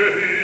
che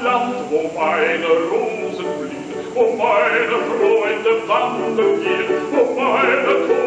Freunde, Toten, aufwärts gehen, das Land, das Freunde,